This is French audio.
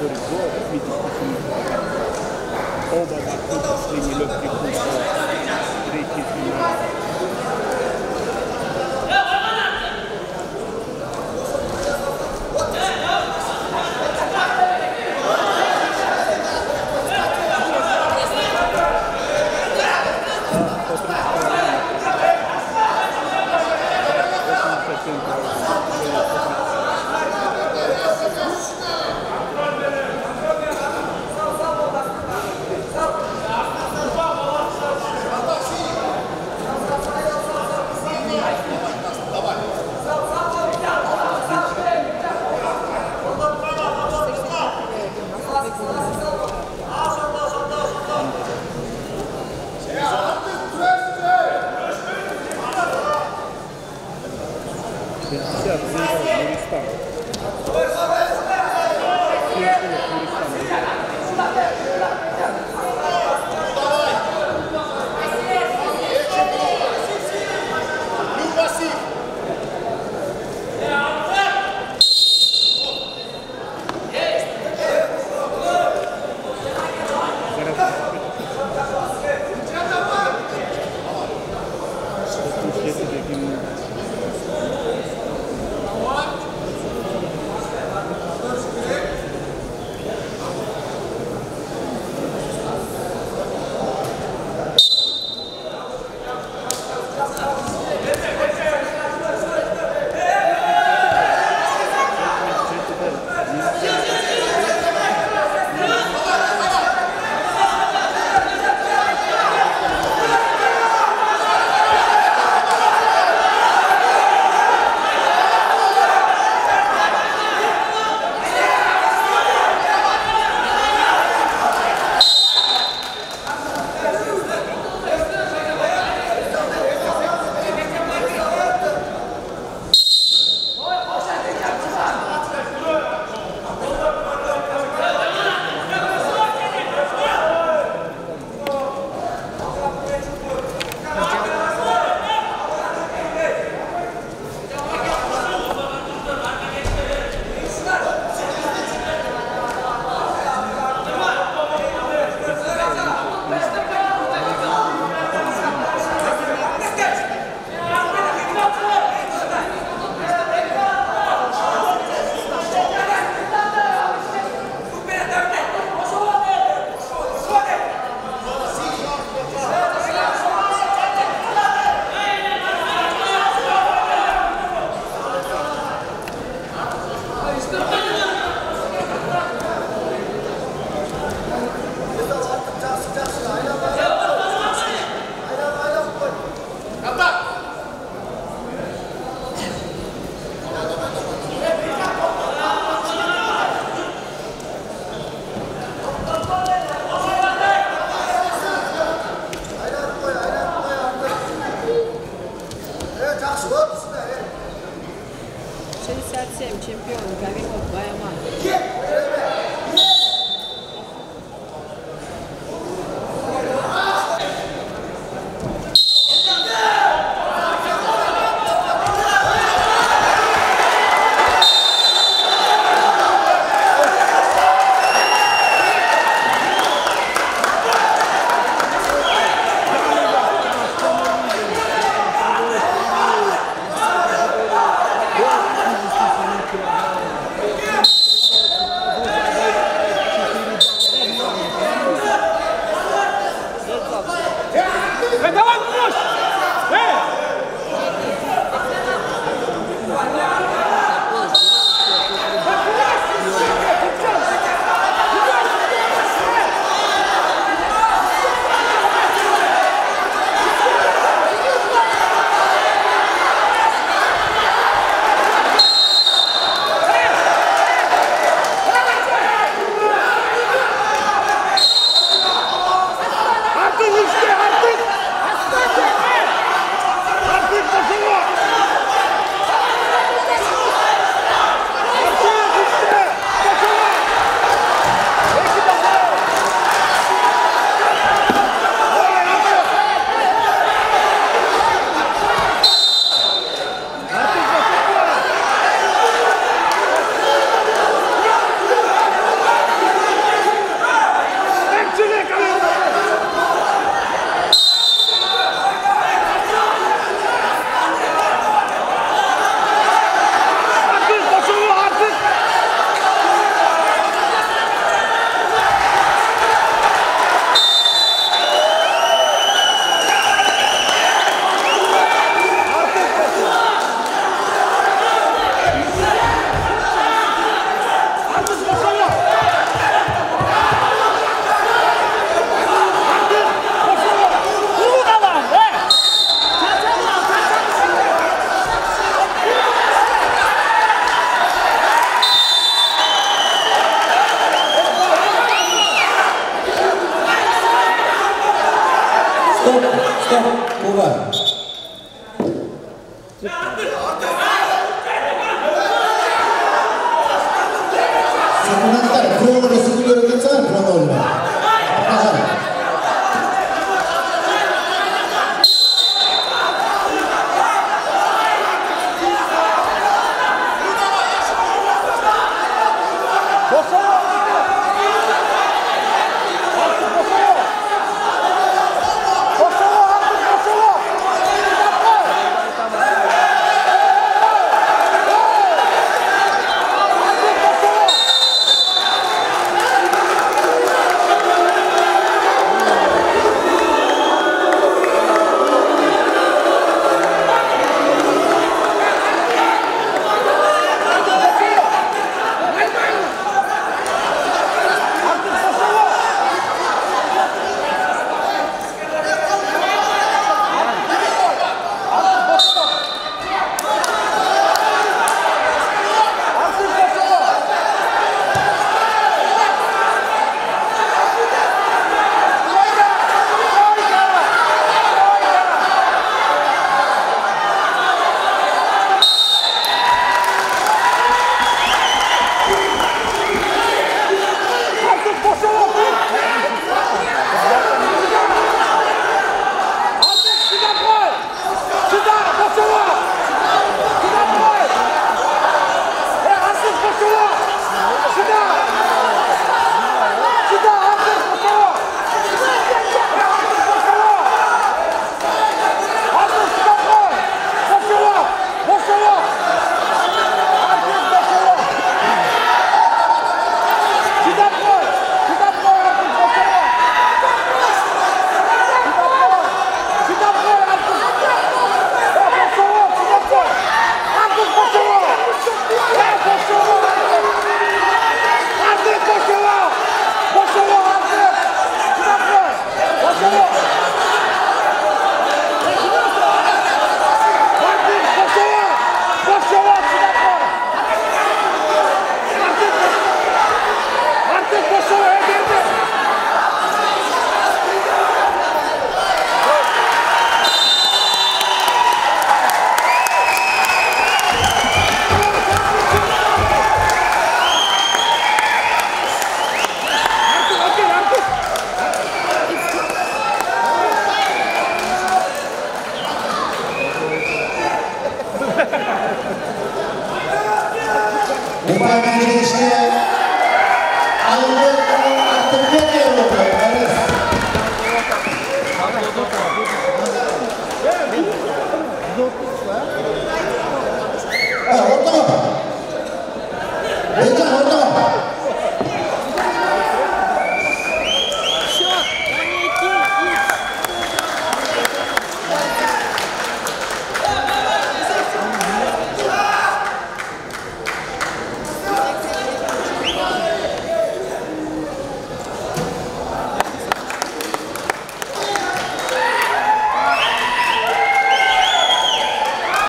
hur det går i diskussionen. Och